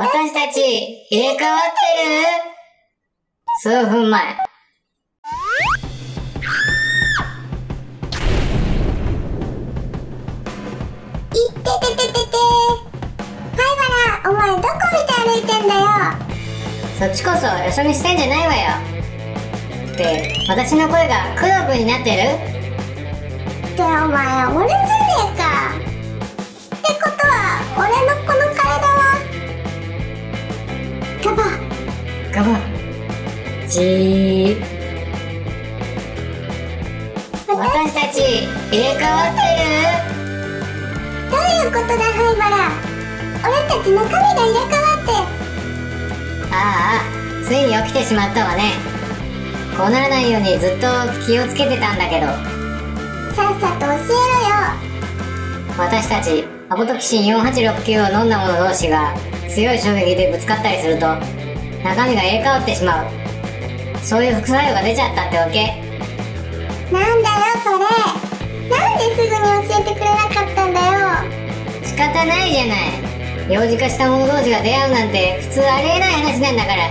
私たち、入れ替わってる？数分前。いっててててて灰原お前どこ見て歩いてんだよ？そっちこそよそ見してんじゃないわよ。って、私の声が工藤君になってる？ってお前俺ガボじー。私たち、入れ替わってどういうことだ灰原？俺たち中身が入れ替わって。るああ、ついに起きてしまったわね。こうならないようにずっと気をつけてたんだけど、さっさと教えろよ。私たち、アポトキシン4869を飲んだ者同士が強い衝撃でぶつかったりすると、中身が入れ替わってしまう。そういう副作用が出ちゃったってわけ。なんだよそれなんですぐに教えてくれなかったんだよ仕方ないじゃない。幼児化した者同士が出会うなんて普通ありえない話なんだから。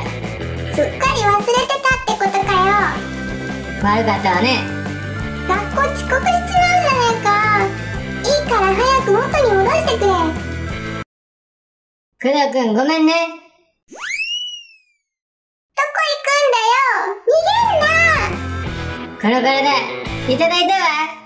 すっかり忘れてたってことかよ悪かったわね。学校遅刻しちまうじゃねえかいいから早く元に戻してくれ工藤くんごめんね。ガラガラでいただいたわ。